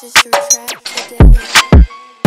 just retract the day.